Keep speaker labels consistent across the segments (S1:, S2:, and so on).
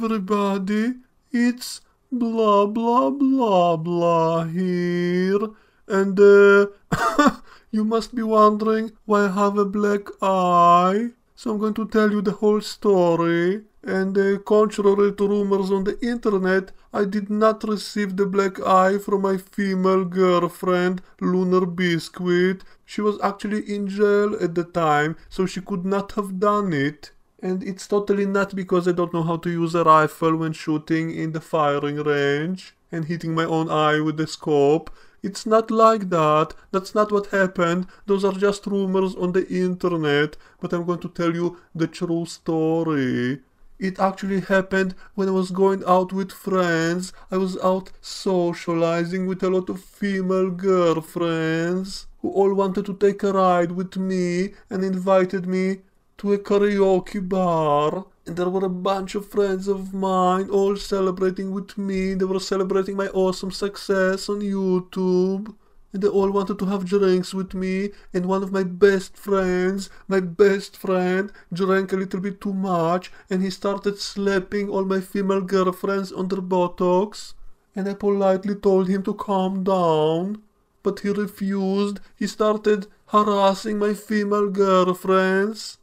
S1: everybody, it's blah blah blah blah here. And uh, you must be wondering why I have a black eye. So I'm going to tell you the whole story. And uh, contrary to rumors on the internet, I did not receive the black eye from my female girlfriend, Lunar Biscuit. She was actually in jail at the time, so she could not have done it. And it's totally not because I don't know how to use a rifle when shooting in the firing range and hitting my own eye with the scope. It's not like that. That's not what happened. Those are just rumors on the internet. But I'm going to tell you the true story. It actually happened when I was going out with friends. I was out socializing with a lot of female girlfriends who all wanted to take a ride with me and invited me to a karaoke bar. And there were a bunch of friends of mine all celebrating with me. They were celebrating my awesome success on YouTube. And they all wanted to have drinks with me. And one of my best friends, my best friend, drank a little bit too much. And he started slapping all my female girlfriends on their buttocks. And I politely told him to calm down. But he refused. He started harassing my female girlfriends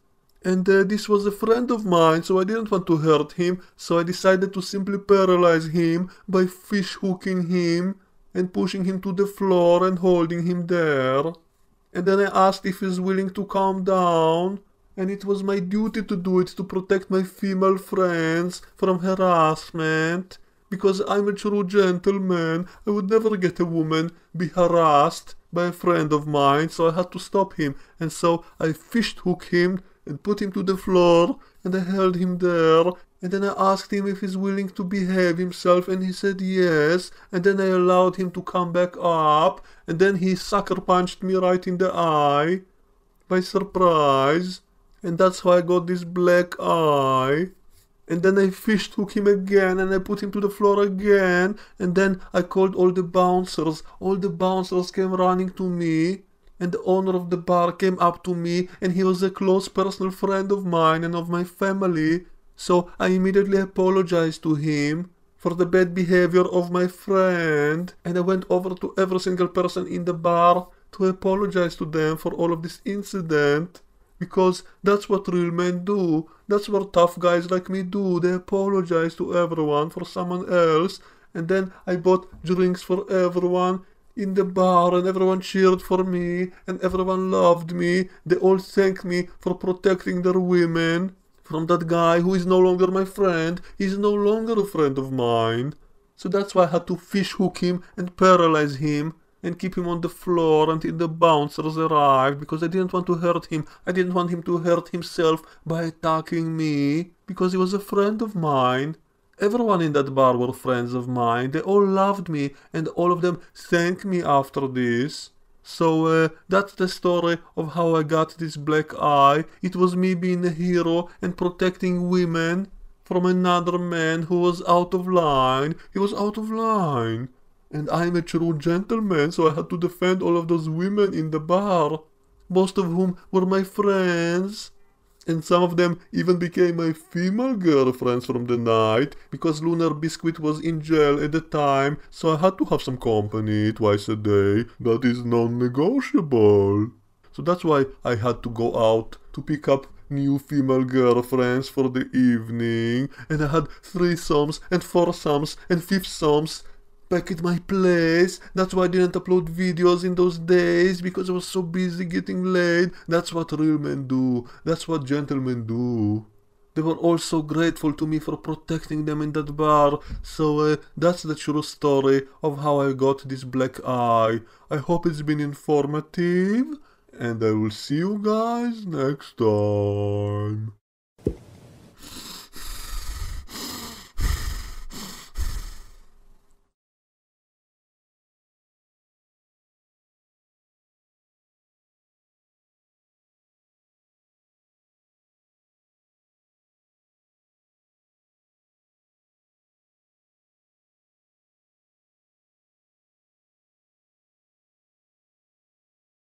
S1: and uh, this was a friend of mine, so I didn't want to hurt him, so I decided to simply paralyze him by fish hooking him and pushing him to the floor and holding him there. And then I asked if he's willing to calm down, and it was my duty to do it to protect my female friends from harassment. Because I'm a true gentleman, I would never get a woman be harassed by a friend of mine, so I had to stop him, and so I fish hooked him and put him to the floor and I held him there and then I asked him if he's willing to behave himself and he said yes and then I allowed him to come back up and then he sucker punched me right in the eye by surprise and that's how I got this black eye and then I fish hook him again and I put him to the floor again and then I called all the bouncers all the bouncers came running to me and the owner of the bar came up to me and he was a close personal friend of mine and of my family. So i immediately apologized to him for the bad behavior of my friend and i went over to every single person in the bar to apologize to them for all of this incident because that's what real men do. That's what tough guys like me do. They apologize to everyone for someone else and then i bought drinks for everyone in the bar and everyone cheered for me and everyone loved me. They all thanked me for protecting their women from that guy who is no longer my friend. He's no longer a friend of mine. So that's why I had to fish hook him and paralyze him and keep him on the floor until the bouncers arrived because I didn't want to hurt him. I didn't want him to hurt himself by attacking me because he was a friend of mine. Everyone in that bar were friends of mine. They all loved me, and all of them thanked me after this. So uh, that's the story of how I got this black eye. It was me being a hero and protecting women from another man who was out of line. He was out of line. And I'm a true gentleman, so I had to defend all of those women in the bar, most of whom were my friends and some of them even became my female girlfriends from the night because Lunar Biscuit was in jail at the time, so I had to have some company twice a day. That is non negotiable. So that's why I had to go out to pick up new female girlfriends for the evening, and I had threesomes and foursomes and fifthsomes back at my place. That's why I didn't upload videos in those days because I was so busy getting laid. That's what real men do. That's what gentlemen do. They were all so grateful to me for protecting them in that bar. So uh, that's the true story of how I got this black eye. I hope it's been informative and I will see you guys next time.